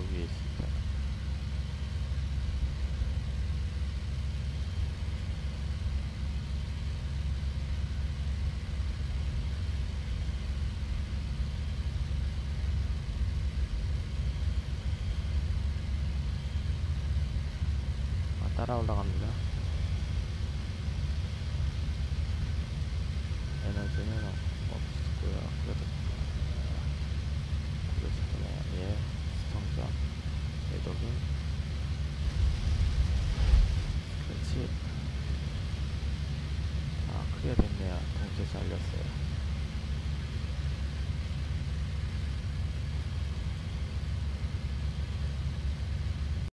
저기에 있습니다. 아, 따라 올라갑니다. 에너지는 없고요. 그래도 something?